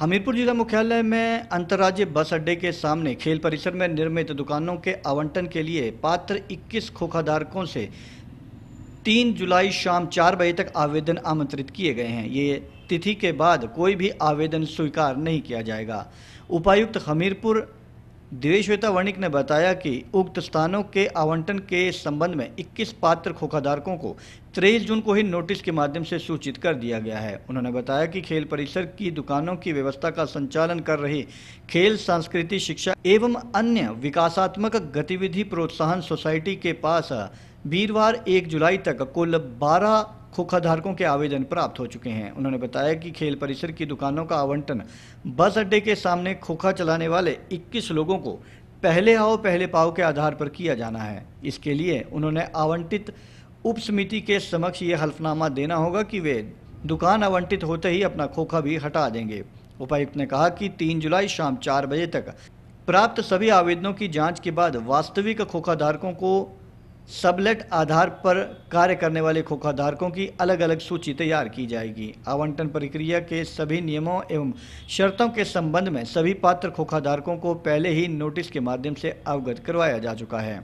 हमीरपुर जिला मुख्यालय में अंतर्राज्य बस अड्डे के सामने खेल परिसर में निर्मित दुकानों के आवंटन के लिए पात्र 21 खोखाधारकों से 3 जुलाई शाम चार बजे तक आवेदन आमंत्रित किए गए हैं। ये तिथि के बाद कोई भी आवेदन स्वीकार नहीं किया जाएगा। उपायुक्त हमीरपुर देवेश्वेता वर्णिक ने बताया कि उक्त स्थानों के आवंटन के संबंध में 21 पात्र खोखाधारकों को 23 जून को ही नोटिस के माध्यम से सूचित कर दिया गया है। उन्होंने बताया कि खेल परिसर की दुकानों की व्यवस्था का संचालन कर रही खेल संस्कृति शिक्षा एवं अन्य विकासात्मक गतिविधि प्रोत्साहन सोसाइटी के पास वीरवार एक जुलाई तक कुल बारह खोखा धारकों के आवेदन प्राप्त हो चुके हैं। उन्होंने बताया कि खेल परिसर की दुकानों का आवंटन बस अड्डे के सामने खोखा चलाने वाले 21 लोगों को पहले आओ, पहले पाओ के आधार पर किया जाना है। इसके लिए उन्होंने आवंटित उप समिति के समक्ष ये हल्फनामा देना होगा कि वे दुकान आवंटित होते ही अपना खोखा भी हटा देंगे। उपायुक्त ने कहा कि तीन जुलाई शाम चार बजे तक प्राप्त सभी आवेदनों की जाँच के बाद वास्तविक खोखा धारकों को सबलेट आधार पर कार्य करने वाले खोखा धारकों की अलग अलग सूची तैयार की जाएगी। आवंटन प्रक्रिया के सभी नियमों एवं शर्तों के संबंध में सभी पात्र खोखा धारकों को पहले ही नोटिस के माध्यम से अवगत करवाया जा चुका है।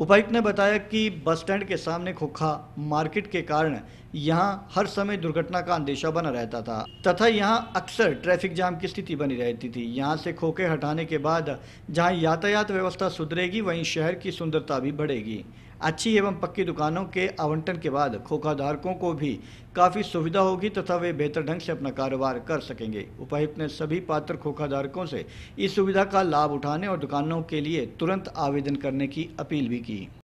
उपायुक्त ने बताया कि बस स्टैंड के सामने खोखा मार्केट के कारण यहाँ हर समय दुर्घटना का अंदेशा बना रहता था, तथा यहाँ अक्सर ट्रैफ़िक जाम की स्थिति बनी रहती थी। यहाँ से खोखे हटाने के बाद जहाँ यातायात व्यवस्था सुधरेगी, वहीं शहर की सुंदरता भी बढ़ेगी। अच्छी एवं पक्की दुकानों के आवंटन के बाद खोखा धारकों को भी काफ़ी सुविधा होगी तथा वे बेहतर ढंग से अपना कारोबार कर सकेंगे। उपायुक्त ने सभी पात्र खोखा धारकों से इस सुविधा का लाभ उठाने और दुकानों के लिए तुरंत आवेदन करने की अपील भी की।